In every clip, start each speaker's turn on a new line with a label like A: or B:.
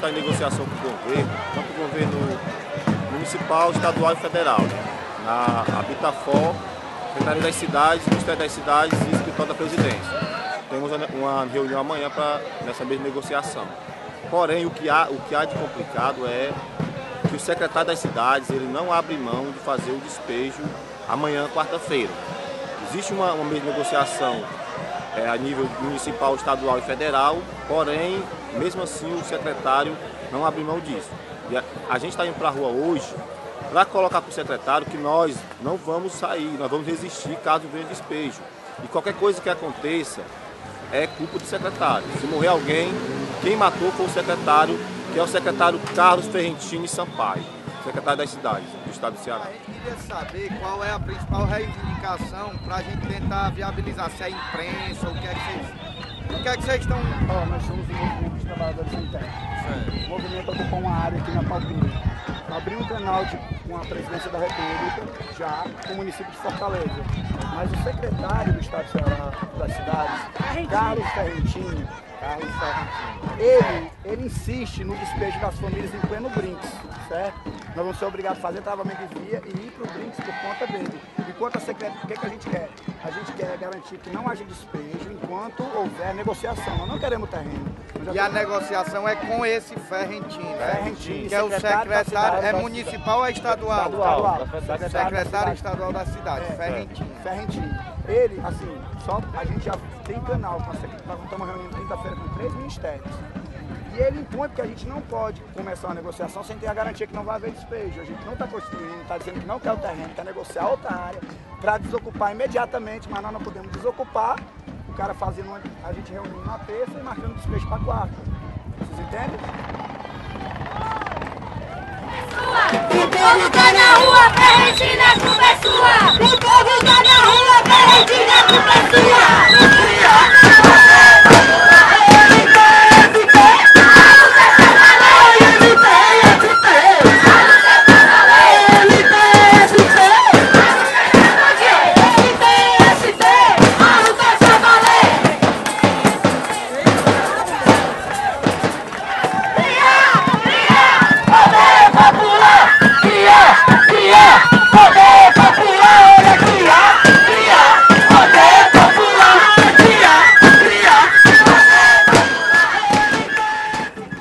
A: está em negociação com o governo, tanto o governo municipal, estadual e federal, na Habitafor, Secretaria das Cidades, Ministério das Cidades e Escritório da Presidência. Temos uma reunião amanhã para nessa mesma negociação. Porém, o que, há, o que há de complicado é que o secretário das cidades ele não abre mão de fazer o despejo amanhã, quarta-feira. Existe uma, uma mesma negociação é, a nível municipal, estadual e federal, porém, mesmo assim, o secretário não abre mão disso. E a, a gente está indo para a rua hoje para colocar para o secretário que nós não vamos sair, nós vamos resistir caso venha despejo. E qualquer coisa que aconteça é culpa do secretário. Se morrer alguém, quem matou foi o secretário, que é o secretário Carlos Ferrentini Sampaio, secretário das cidades do estado do Ceará.
B: Eu queria saber qual é a principal reivindicação para a gente tentar viabilizar, se é a imprensa, o que é que vocês... O que é que vocês estão...
C: Ó, nós somos o movimento dos trabalhadores sem terra. O movimento ocupou uma área aqui na Palpinha abrir um canal de, com a presidência da República, já com o município de Fortaleza. Mas o secretário do Estado de Ceará, das cidades, Carlos Ferrentini, Carlos Ferrentini, ele, ele insiste no despejo das famílias em pleno Brinks, certo? Nós vamos ser obrigados a fazer travamento de via e ir para o Brinks por conta dele. Enquanto a secretaria, o que, é que a gente quer? A gente quer garantir que não haja despejo enquanto houver negociação. Nós não queremos terreno.
B: E a negociação é com esse Ferrentini, né?
C: Ferrentini,
B: que é o secretário, é municipal ou é estadual?
C: Estadual.
B: Secretário estadual da cidade,
C: É,
B: Ferrentini.
C: Ferrentini. Ele, assim, só a gente já tem canal, com a secre- nós estamos reunindo quinta-feira com três ministérios. E ele impõe porque a gente não pode começar uma negociação sem ter a garantia que não vai haver despejo. A gente não está construindo, está dizendo que não quer o terreno, quer negociar outra área para desocupar imediatamente, mas nós não podemos desocupar. O cara fazendo uma, a gente reunindo na terça e marcando despejo para quarta. Vocês entendem?
D: O povo tá na rua, Ferrentina, a culpa é sua! O povo tá na rua, Ferrentina, a culpa é sua!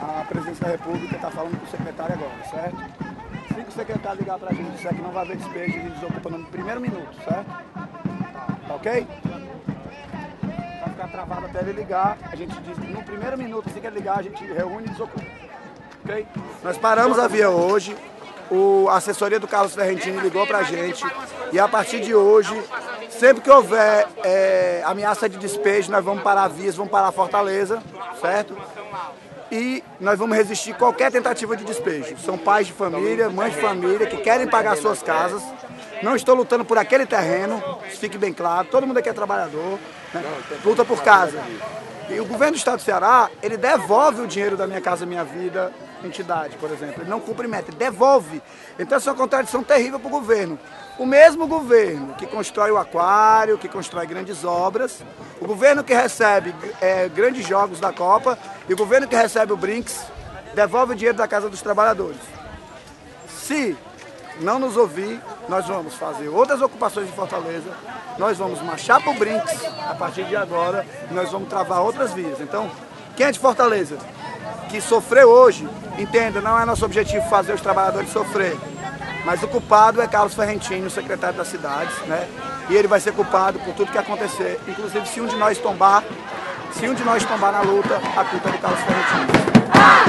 C: A presidência da República está falando com o secretário agora, certo? Se o secretário ligar para a gente disser que não vai haver despejo, gente desocupa no primeiro minuto, certo? Tá ok? Vai ficar travado até ele ligar. A gente diz que no primeiro minuto, assim que ele ligar, a gente reúne e desocupa. Ok? Nós paramos a via hoje. O, a assessoria do Carlos Ferrentini ligou para a gente. E a partir de hoje, sempre que houver é, ameaça de despejo, nós vamos parar vias, vamos parar Fortaleza, certo? e nós vamos resistir qualquer tentativa de despejo. São pais de família, mães de família que querem pagar suas casas. Não estou lutando por aquele terreno, fique bem claro. Todo mundo aqui é trabalhador, né? luta por casa. E o governo do estado do Ceará, ele devolve o dinheiro da Minha Casa Minha Vida entidade, por exemplo. Ele não cumprimenta, ele devolve. Então essa é uma contradição terrível para o governo. O mesmo governo que constrói o aquário, que constrói grandes obras, o governo que recebe é, grandes jogos da Copa e o governo que recebe o Brinks devolve o dinheiro da Casa dos Trabalhadores. Se não nos ouvir, nós vamos fazer outras ocupações em Fortaleza, nós vamos marchar para o Brinks a partir de agora nós vamos travar outras vias. Então, quem é de Fortaleza, que sofreu hoje, entenda, não é nosso objetivo fazer os trabalhadores sofrer. Mas o culpado é Carlos Ferrentini, o secretário das cidades, né? E ele vai ser culpado por tudo que acontecer. Inclusive, se um de nós tombar, se um de nós tombar na luta, a culpa é do Carlos Ferrentini.
D: Fortaleza!